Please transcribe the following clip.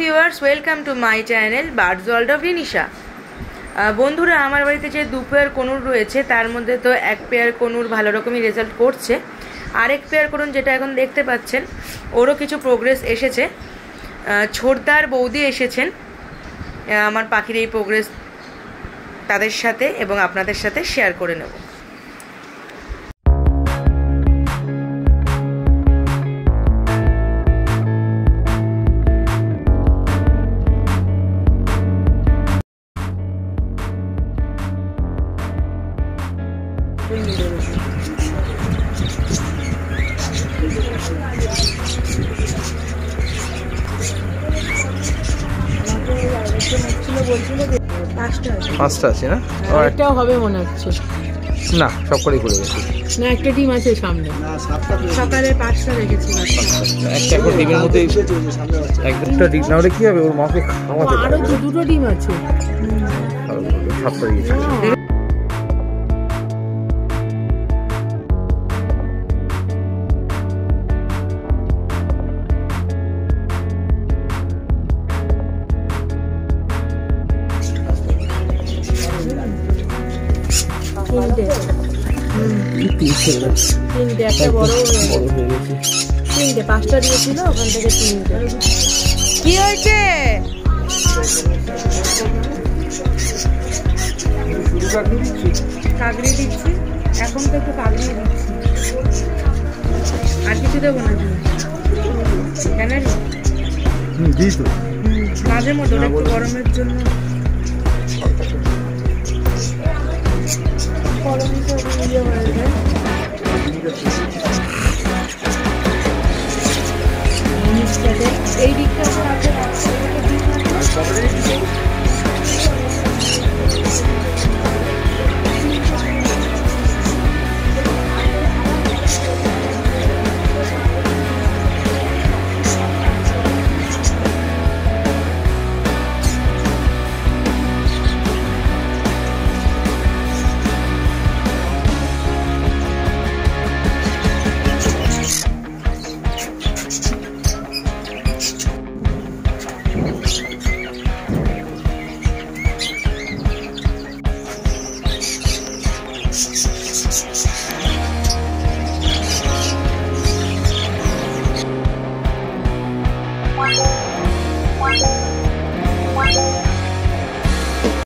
Viewers welcome to my channel birds world of Rinisha বন্ধুরা, আমার বাড়িতে যে দু পেয়ার কনুর রয়েছে, তার মধ্যে তো এক পেয়ার কনুর ভালো রকমই রেজাল্ট করছে। আরেক পেয়ার করুন যেটা এখন দেখতে পাচ্ছেন, ওরও কিছু প্রোগ্রেস এসেছে। ছোটদার বৌদি এসেছেন। আমার পাখির এই প্রোগ্রেস তাদের সাথে এবং আপনাদের সাথে শেয়ার করে নেব। পাঁচটা আছে না? হবে মনে হচ্ছে। না সব করেই করে গেছি না একটা ডিম আছে সামনে। সকালে পাঁচটা রেখেছি। একটা এখন ডিমের মধ্যে একটা ডিম না হলে কি হবে? ওর মাকে খাওয়াতে আরও দুটো ডিম আছে। সাতটা দিয়েছে। তিনটে। তিনটে একটা বড় বড় হয়ে গেছে। তিনটে পাঁচটা দিয়েছিল ওখান থেকে তিনটে। কি হয়েছে? কাগড়ি দিচ্ছি। এখন তো একটু কাগড়ি দিচ্ছি আর কিছু দেবো না কেন? তো। মাঝে মধ্যে গরমের জন্য। নিচটাতে Thank you.